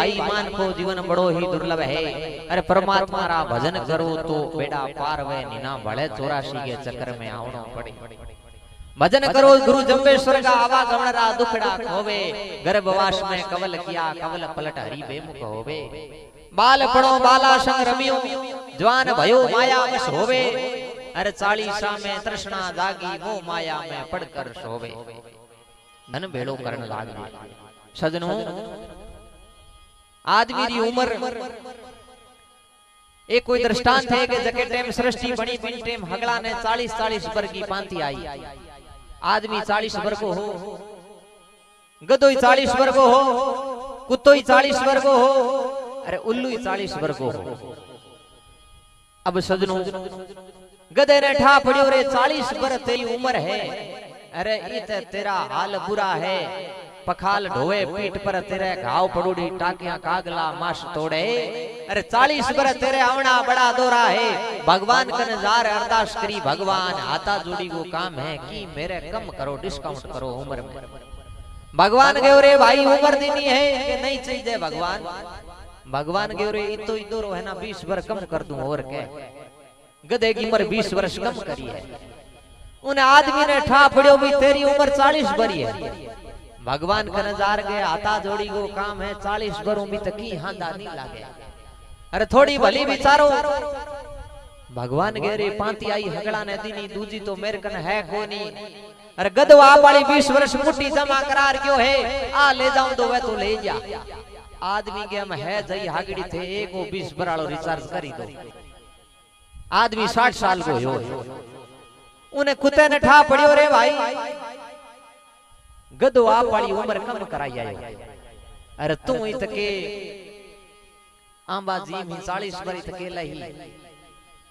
भाई मान को जीवन बड़ो ही दुर्लभ है। अरे परमात्मा रा भजन करो तो बेड़ा पार वे, नीना भले चौरासी के चक्कर में आवणो पड़े। भजन करो गुरु जम्बेश्वर का आवा गवण रा दुखड़ा खोवे गर्भवास में कवल किया, कवल पलट हरि बेमुख होवे। बाल पड़ो बाला संग रमियो, जवान भयो माया वश होवे। अरे चालीसा में तृष्णा जागी, वो माया में पड़कर सोवे। धन भेड़ो करण लाग। सजनो आदमी री उम्र। एक कोई दृष्टांत है कि जके टेम सृष्टि बनी बिन टेम हगड़ा ने 40 40 पर की पांति आई। आदमी 40 पर को हो। गदोई 40 पर को हो। कुत्तोई 40 पर को हो। अरे उल्लू ही 40 पर को हो। अब सजनो गधे ने ठा पड़ियो रे 40 पर तेरी उम्र है। अरे इत तेरा हाल बुरा है। पखाल ढोए पीठ पर तेरे घाव पड़ोड़ी टाकिया कागला मास तोड़े। अरे चालीस पर तेरे आवना बड़ा दोरा है। भगवान कन जार अरदास करी भगवान हाथा जोड़ी को काम है कि मेरे कम करो डिस्काउंट करो उम्र में। भगवान के रे भाई उम्र देनी है कि नहीं चाहिए भगवान? भगवान। के रे इतो इतो रो है ना बीस वर्ष कम कर दूँ और के गधे की उम्र बीस वर्ष कम करी है। उन आदमी ने ठा पड़ियो भी तेरी उम्र चालीस भरी है। भगवान का नजार के आता जोड़ी को काम है चालीस बरों भी तक की हांदा नहीं लागे। अरे थोड़ी भली विचारो। भगवान के रे पांति आई हगड़ा ने दीनी दूजी तो मेरे कन है कोनी अरे गदवा वाली बीस वर्ष मुट्ठी जमा करार क्यों है? आ ले जाऊँ तो वह तो ले जा। आदमी के हम है जई हागड़ी थे एक वो बीस बराड़ो रिचार्ज करी दो। आदमी साठ साल को हो उन्हें कुत्ते ने ठा पड़ियो रे भाई। गदो आप वाली उम्र कम कराई आयो। अरे तू ही तके आंबा जी मी 40 बरी तके लही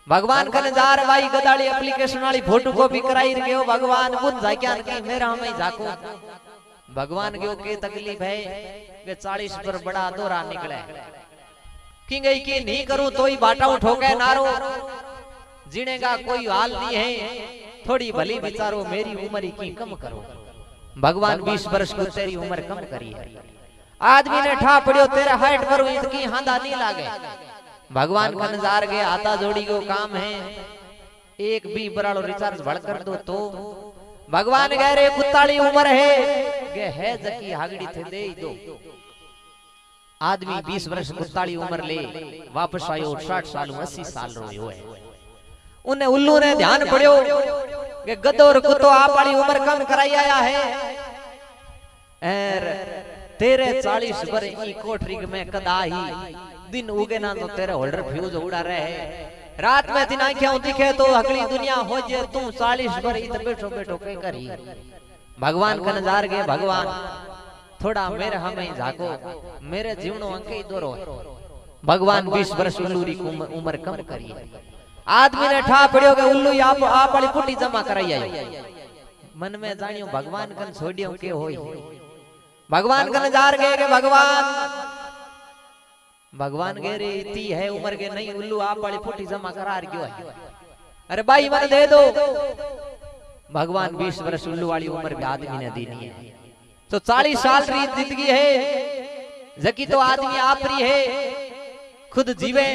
भगवान कने जार भाई गदाड़ी एप्लीकेशन वाली फ़ोटो कॉपी कराई रे हो। भगवान बुन जाक्यान की मेरा में जाको भगवान के के तकलीफ़ है कि 40 पर बड़ा दोरा निकले कि गई की नहीं करूँ तो ही बाटा ठोके नारो। जीने का कोई हाल नहीं है। थोड़ी भली विचारो मेरी उम्र की कम करो। भगवान बीस वर्ष को तेरी उम्र कम करी है आदमी ने ठा पड़ियो तेरे हाइट पर इतकी हांदा नहीं लागे। भगवान का नजार के आता जोड़ी को काम है। एक भी बराड़ो रिचार्ज भड़ कर दो तो। भगवान कह रहे कुत्ताली उम्र है। गे है। जकी हागड़ी थे दे दो। आदमी बीस वर्ष कुत्ताली उम्र ले वापस आयो साठ साल अस्सी साल रो है उन्हें उल्लू ने ध्यान पड़ियो कि गदो और कुत्तो आप वाली उम्र कम कराई आया है एर तेरे चालीस बर ई कोठरी में कदा ही दिन उगे ना तो तेरे होल्डर फ्यूज उड़ा रहे रात में दिन आँखें दिखे तो अगली दुनिया हो जे तू चालीस बर इत बैठो बैठो के करी भगवान का नजार के भगवान थोड़ा मेरे हमें झाको मेरे जीवनो अंके दोरो भगवान बीस वर्ष उम्र कम करी आदमी ने ठा पड़ियो के उल्लू आप आप वाली पुट्टी जमा कराई आई मन में जानियो भगवान कन छोड़ियो के होई भगवान कन जार गए के भगवान भगवान के रे इतनी है उम्र के नहीं उल्लू आप वाली पुट्टी जमा करार क्यों है अरे भाई मन दे दो भगवान बीस वर्ष उल्लू वाली उम्र भी आदमी ने दी नहीं है तो चालीस साल की ज़िंदगी है जकी तो आदमी आप रही है खुद जीवे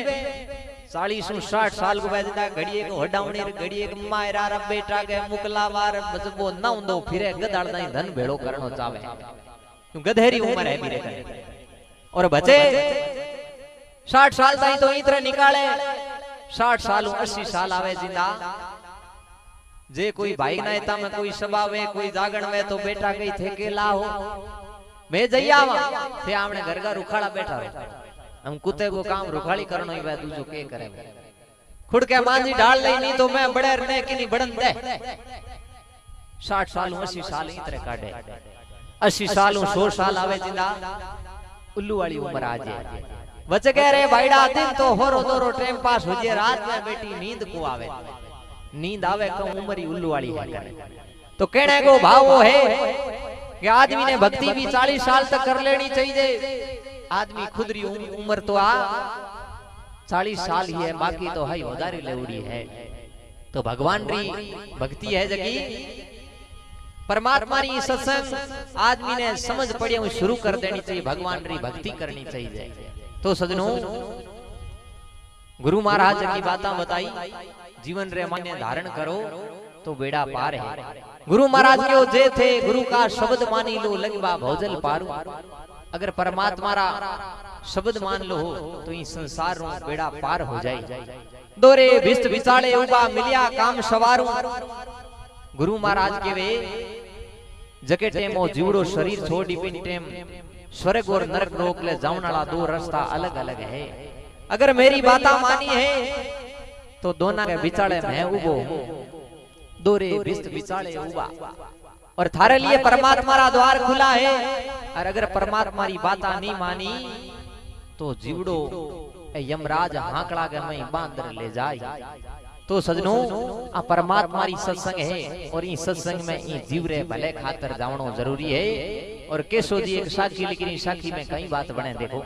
चालीस साठ साल को बैठा घड़िए को घड़िए मायरा बेटा के मुकला मार, बस वो ना फिरे धन भेड़ो करनो चावे। गधेरी उम्र है मेरे और बचे, साठ साल ताई तो निकाले, साठ साल अस्सी साल आवे ज़िंदा। जे कोई भाई ना में कोई सभा में कोई जागण में तो बेटा थे के मैं जइयावा थे घर का रुखाड़ा बैठा रहे हम कुत्ते को काम रुखाड़ी करनो ही वह दूजो के करे। खुद के मांझी डाल ले नहीं तो मैं बड़े रने की नहीं बढ़न दे। साठ साल अस्सी साल इतरे काटे। अस्सी साल सौ साल आवे ज़िंदा। उल्लू वाली उम्र आ जाए। वच कह रहे भाईड़ा दिन तो होरो दोरो टाइम पास हो जाए। रात में बेटी नींद को आवे। नींद आवे कम उम्र ही उल्लू वाली है तो कहने को भाव वो है कि आदमी ने भक्ति भी चालीस साल तक कर लेनी चाहिए। आदमी खुद री उम्र तो आ। चालीस साल ही है, बाकी तो हाई उदारी लेवड़ी है। तो भगवान री भक्ति है जगी। परमात्मा री सत्संग आदमी ने समझ पड़े शुरू कर देनी चाहिए, भगवान री भक्ति करनी चाहिए। तो सजनों, गुरु महाराज की बात बताई, जीवन रे मान्य धारण करो तो बेड़ा पार है। गुरु महाराज के जे थे, गुरु का शब्द मानी लो लगवा भौजल पारू। अगर परमात्मा रा शब्द मान लो तो इस संसार रो बेड़ा पार हो जाए। दोरे भिस्त विचाले उबा मिलिया काम सवारू गुरु महाराज के वे जके टेमो जीवड़ो शरीर छोड़ी पिन टेम स्वर्ग और नरक लोक ले जाने वाला दो रास्ता अलग अलग है। अगर मेरी बाता मानी है तो दोनों के बिचाड़े मैं उबो। दोरे भिस्त बिचाड़े उबा। और थारे लिए परमात्मा रा द्वार खुला है। और अगर परमात्मा री बाता नहीं मानी तो जीवड़ो यमराज हाकड़ा के मैं बांदर ले जाए तो सजनों आ परमात्मा री सत्संग है और इस सत्संग में ई जीवरे भले खातर जावणो ज़रूरी है। और केशो जी एक साखी लेकिन साखी में कई बात बने देखो।